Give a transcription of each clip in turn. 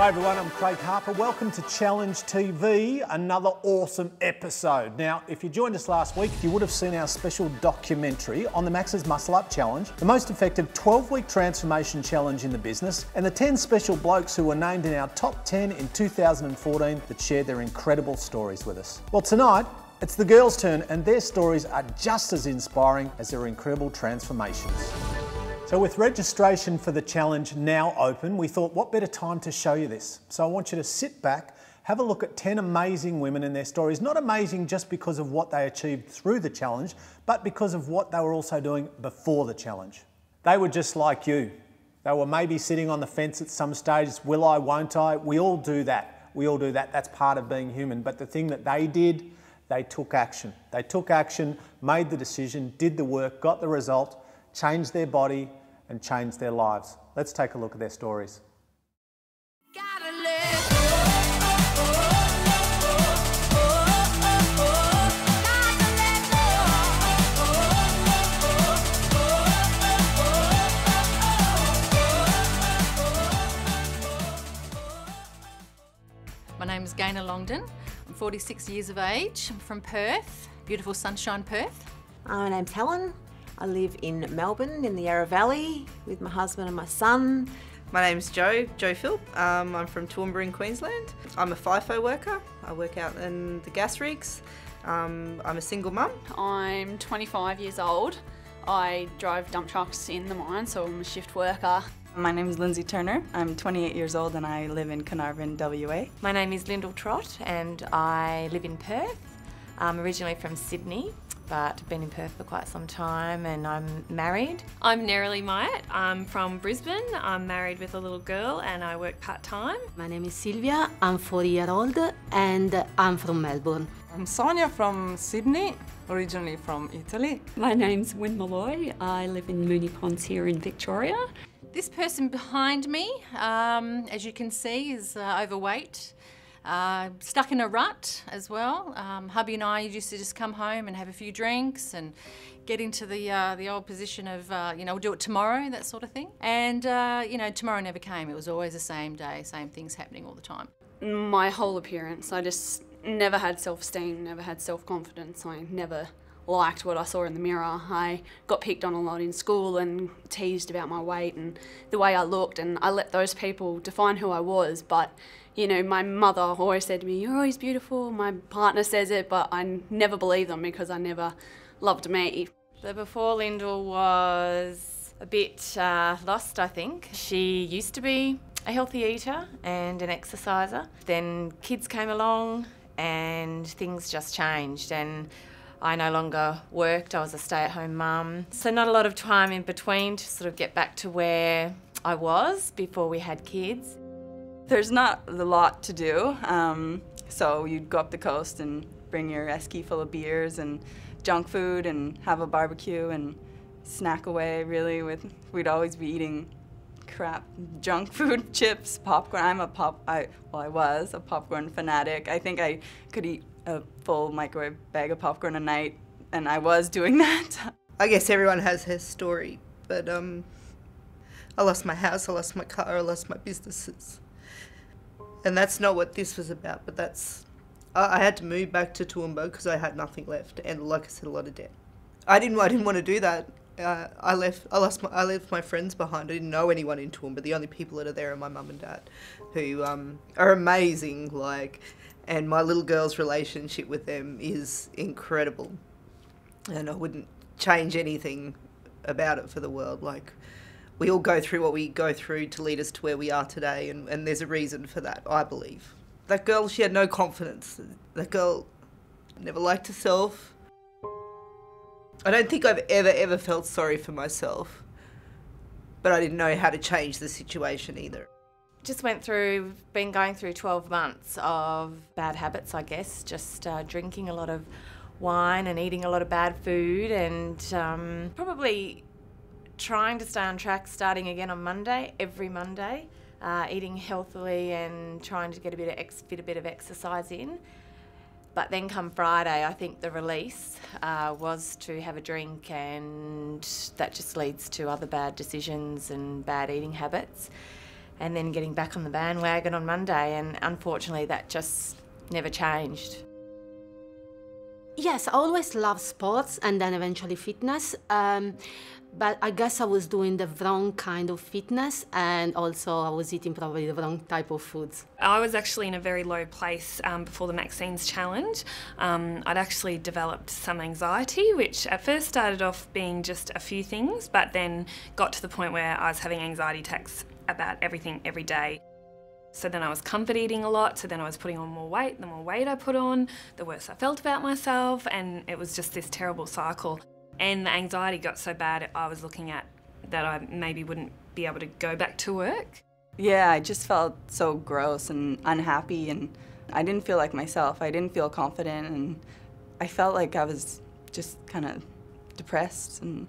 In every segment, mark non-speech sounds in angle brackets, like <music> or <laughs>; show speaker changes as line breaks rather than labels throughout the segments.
Hi everyone, I'm Craig Harper. Welcome to Challenge TV, another awesome episode. Now, if you joined us last week, you would have seen our special documentary on the Max's Muscle Up Challenge, the most effective 12 week transformation challenge in the business, and the 10 special blokes who were named in our top 10 in 2014 that shared their incredible stories with us. Well, tonight, it's the girls' turn, and their stories are just as inspiring as their incredible transformations. So with registration for the challenge now open, we thought what better time to show you this. So I want you to sit back, have a look at 10 amazing women and their stories. Not amazing just because of what they achieved through the challenge, but because of what they were also doing before the challenge. They were just like you. They were maybe sitting on the fence at some stage, will I, won't I? We all do that. We all do that. That's part of being human. But the thing that they did, they took action. They took action, made the decision, did the work, got the result, changed their body, and change their lives. Let's take a look at their stories.
My name is Gaynor Longden. I'm 46 years of age. I'm from Perth, beautiful sunshine Perth.
My name's Helen. I live in Melbourne in the Yarra Valley with my husband and my son.
My name's Joe, Joe Philp. Um, I'm from Toowoomba in Queensland. I'm a FIFO worker. I work out in the gas rigs. Um, I'm a single mum.
I'm 25 years old. I drive dump trucks in the mine, so I'm a shift worker.
My name is Lindsay Turner. I'm 28 years old and I live in Carnarvon, WA.
My name is Lyndall Trott and I live in Perth. I'm originally from Sydney but been in Perth for quite some time and I'm married.
I'm Nerily Myatt. I'm from Brisbane. I'm married with a little girl and I work part time.
My name is Sylvia. I'm 40 years old and I'm from Melbourne.
I'm Sonia from Sydney, originally from Italy.
My name's Wyn Malloy. I live in Moonee Ponds here in Victoria.
This person behind me, um, as you can see, is uh, overweight. Uh, stuck in a rut as well. Um, hubby and I used to just come home and have a few drinks and get into the uh, the old position of uh, you know we'll do it tomorrow that sort of thing. And uh, you know tomorrow never came. It was always the same day, same things happening all the time.
My whole appearance, I just never had self-esteem, never had self-confidence. I never liked what I saw in the mirror. I got picked on a lot in school and teased about my weight and the way I looked, and I let those people define who I was. But you know, my mother always said to me, You're always beautiful. My partner says it, but I never believe them because I never loved me.
The before Lyndall was a bit uh, lost, I think. She used to be a healthy eater and an exerciser. Then kids came along and things just changed. And I no longer worked, I was a stay at home mum. So, not a lot of time in between to sort of get back to where I was before we had kids.
There's not a lot to do. Um, so, you'd go up the coast and bring your esky full of beers and junk food and have a barbecue and snack away, really. With We'd always be eating crap junk <laughs> food chips popcorn i'm a pop i well i was a popcorn fanatic i think i could eat a full microwave bag of popcorn a night, and I was doing <laughs> that.
I guess everyone has his story, but um, I lost my house, I lost my car, I lost my businesses. And that's not what this was about, but that's. I, I had to move back to Toowoomba because I had nothing left, and like I said, a lot of debt. I didn't. I didn't want to do that. Uh, I left. I lost. My, I left my friends behind. I didn't know anyone in Toowoomba. The only people that are there are my mum and dad, who um, are amazing. Like and my little girl's relationship with them is incredible. And I wouldn't change anything about it for the world. Like, we all go through what we go through to lead us to where we are today, and, and there's a reason for that, I believe. That girl, she had no confidence. That girl never liked herself. I don't think I've ever, ever felt sorry for myself, but I didn't know how to change the situation either
just went through, been going through 12 months of bad habits, I guess, just uh, drinking a lot of wine and eating a lot of bad food and um, probably trying to stay on track starting again on Monday, every Monday, uh, eating healthily and trying to get a bit of ex- fit a bit of exercise in. But then come Friday, I think the release uh, was to have a drink, and that just leads to other bad decisions and bad eating habits. and then getting back on the bandwagon on Monday. And unfortunately, that just never changed.
Yes, I always loved sports and then eventually fitness. Um, but I guess I was doing the wrong kind of fitness and also I was eating probably the wrong type of foods.
I was actually in a very low place um, before the Maxine's challenge. Um, I'd actually developed some anxiety, which at first started off being just a few things, but then got to the point where I was having anxiety attacks about everything every day. So then I was comfort eating a lot, so then I was putting on more weight. The more weight I put on, the worse I felt about myself, and it was just this terrible cycle. And the anxiety got so bad, I was looking at that I maybe wouldn't be able to go back to work.
Yeah, I just felt so gross and unhappy, and I didn't feel like myself. I didn't feel confident, and I felt like I was just kind of depressed and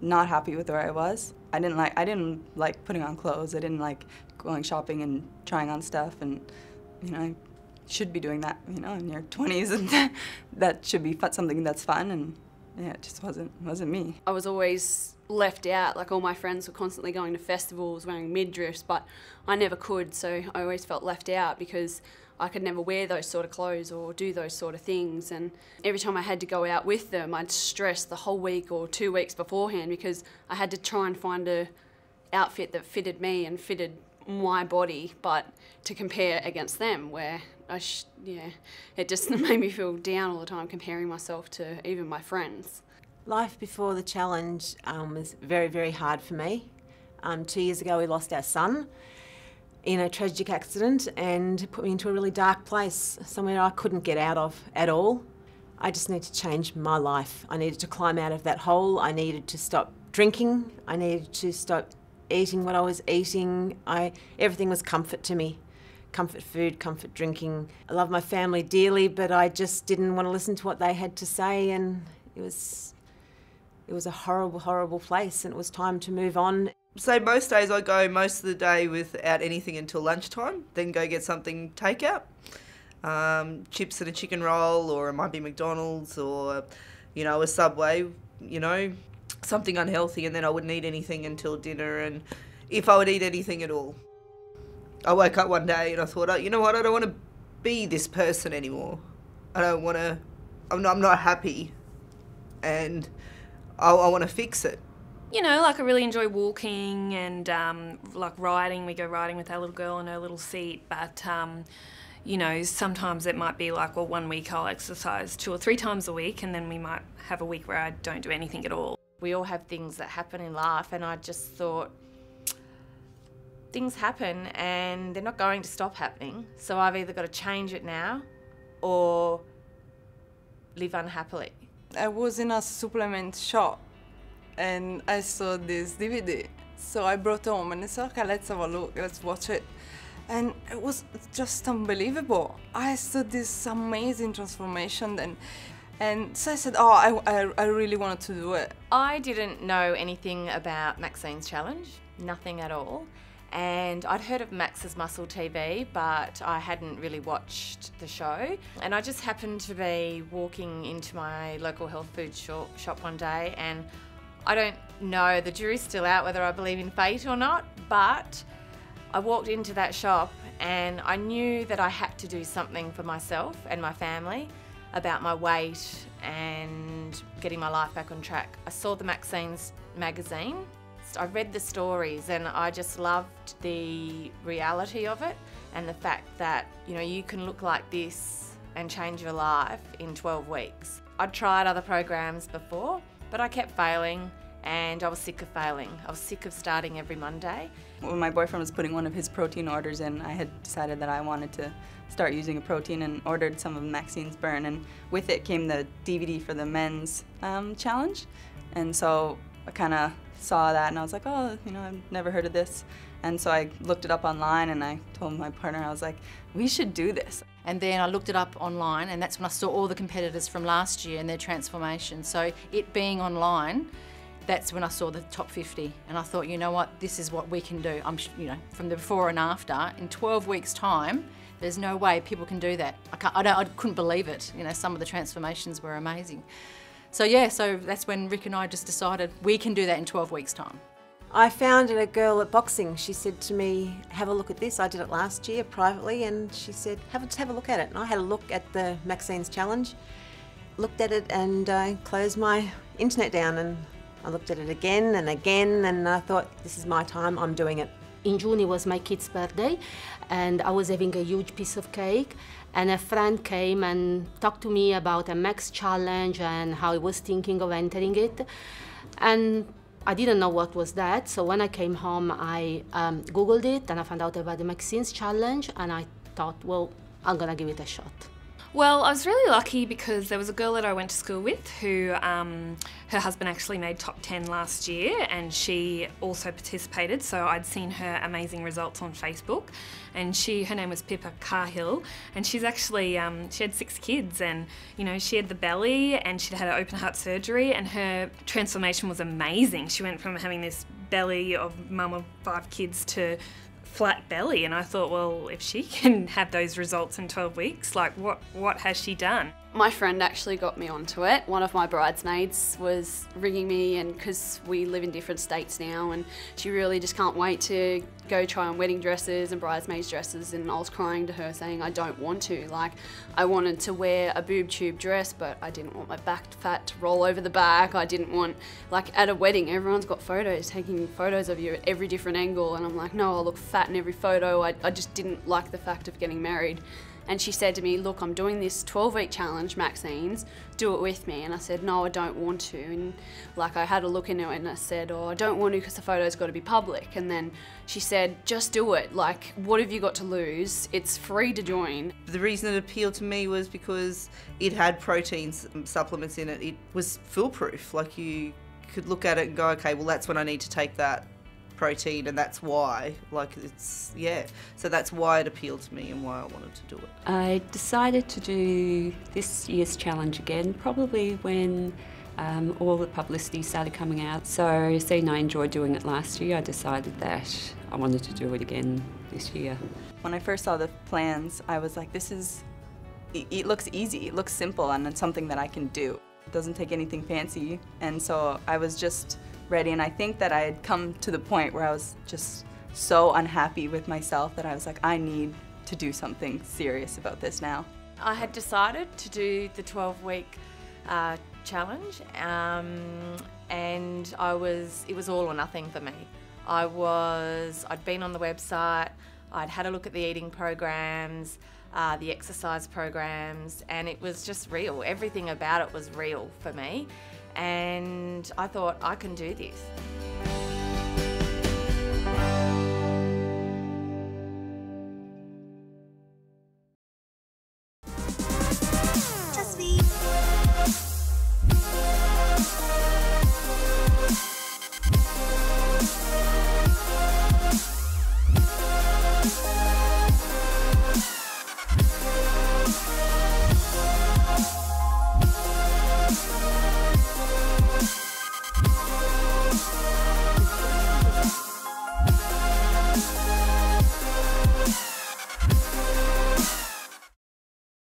not happy with where I was. I didn't like I didn't like putting on clothes. I didn't like going shopping and trying on stuff, and you know I should be doing that. You know, in your <laughs> 20s, and <laughs> that should be something that's fun and yeah, it just wasn't wasn't me.
I was always left out. Like all my friends were constantly going to festivals wearing midriffs, but I never could. So I always felt left out because I could never wear those sort of clothes or do those sort of things. And every time I had to go out with them, I'd stress the whole week or two weeks beforehand because I had to try and find a outfit that fitted me and fitted my body, but to compare against them, where I, yeah, it just <laughs> made me feel down all the time comparing myself to even my friends.
Life before the challenge um, was very, very hard for me. Um, two years ago, we lost our son in a tragic accident and put me into a really dark place, somewhere I couldn't get out of at all. I just needed to change my life. I needed to climb out of that hole. I needed to stop drinking. I needed to stop eating what I was eating. I everything was comfort to me. Comfort food, comfort drinking. I love my family dearly, but I just didn't want to listen to what they had to say and it was it was a horrible, horrible place and it was time to move on.
So most days I go most of the day without anything until lunchtime, then go get something takeout. Um, chips and a chicken roll or it might be McDonald's or you know, a Subway, you know, something unhealthy and then I wouldn't eat anything until dinner and if I would eat anything at all. I woke up one day and I thought, oh, you know what, I don't want to be this person anymore. I don't want to, I'm not, I'm not happy and I, I want to fix it.
You know, like I really enjoy walking and um, like riding. We go riding with our little girl in her little seat, but um, you know, sometimes it might be like, well, one week I'll exercise two or three times a week, and then we might have a week where I don't do anything at all.
We all have things that happen in life, and I just thought things happen and they're not going to stop happening. So I've either got to change it now or live unhappily.
I was in a supplement shop and I saw this DVD. So I brought home and I said, okay, let's have a look, let's watch it. And it was just unbelievable. I saw this amazing transformation then. And so I said, oh, I, I, I really wanted to do it.
I didn't know anything about Maxine's challenge, nothing at all. And I'd heard of Max's Muscle TV, but I hadn't really watched the show. And I just happened to be walking into my local health food shop one day, and I don't know, the jury's still out whether I believe in fate or not, but I walked into that shop and I knew that I had to do something for myself and my family about my weight and getting my life back on track. I saw the Maxine's magazine. I read the stories and I just loved the reality of it and the fact that, you know, you can look like this and change your life in 12 weeks. I'd tried other programs before, but I kept failing and I was sick of failing. I was sick of starting every Monday.
When my boyfriend was putting one of his protein orders in, I had decided that I wanted to start using a protein and ordered some of Maxine's Burn. And with it came the DVD for the men's um, challenge. And so I kind of saw that and I was like, oh, you know, I've never heard of this. And so I looked it up online and I told my partner, I was like, we should do this.
And then I looked it up online, and that's when I saw all the competitors from last year and their transformation. So, it being online, that's when I saw the top 50, and I thought, you know what, this is what we can do. I'm, you know, from the before and after, in 12 weeks' time, there's no way people can do that. I, can't, I, don't, I couldn't believe it. You know, some of the transformations were amazing. So yeah, so that's when Rick and I just decided we can do that in 12 weeks' time.
I found a girl at boxing. She said to me, "Have a look at this." I did it last year privately, and she said, "Have a, have a look at it." And I had a look at the Maxine's challenge, looked at it, and I closed my internet down. And I looked at it again and again, and I thought, "This is my time. I'm doing it."
In June, it was my kid's birthday, and I was having a huge piece of cake. And a friend came and talked to me about a Max challenge and how he was thinking of entering it. And I didn't know what was that, so when I came home, I um, googled it and I found out about the Maxine's challenge, and I thought, well, I'm gonna give it a shot.
Well, I was really lucky because there was a girl that I went to school with who um, her husband actually made top 10 last year and she also participated. So I'd seen her amazing results on Facebook. And she, her name was Pippa Cahill, and she's actually, um, she had six kids and, you know, she had the belly and she'd had an open heart surgery and her transformation was amazing. She went from having this belly of mum of five kids to flat belly and I thought well if she can <laughs> have those results in 12 weeks like what what has she done
my friend actually got me onto it. One of my bridesmaids was ringing me, and because we live in different states now, and she really just can't wait to go try on wedding dresses and bridesmaids dresses. And I was crying to her, saying, I don't want to. Like, I wanted to wear a boob tube dress, but I didn't want my back fat to roll over the back. I didn't want, like, at a wedding, everyone's got photos, taking photos of you at every different angle. And I'm like, no, I'll look fat in every photo. I, I just didn't like the fact of getting married. And she said to me, Look, I'm doing this 12 week challenge, Maxine's, do it with me. And I said, No, I don't want to. And like I had a look into it and I said, Oh, I don't want to because the photo's got to be public. And then she said, Just do it. Like, what have you got to lose? It's free to join.
The reason it appealed to me was because it had protein um, supplements in it. It was foolproof. Like, you could look at it and go, Okay, well, that's when I need to take that protein and that's why like it's yeah. So that's why it appealed to me and why I wanted to do it.
I decided to do this year's challenge again probably when um, all the publicity started coming out. So seeing I enjoyed doing it last year I decided that I wanted to do it again this year.
When I first saw the plans I was like this is it, it looks easy it looks simple and it's something that I can do. It doesn't take anything fancy. And so I was just ready. And I think that I had come to the point where I was just so unhappy with myself that I was like, I need to do something serious about this now.
I had decided to do the 12 week uh, challenge um, and I was, it was all or nothing for me. I was, I'd been on the website, I'd had a look at the eating programs, uh, the exercise programs, and it was just real. Everything about it was real for me and I thought I can do this.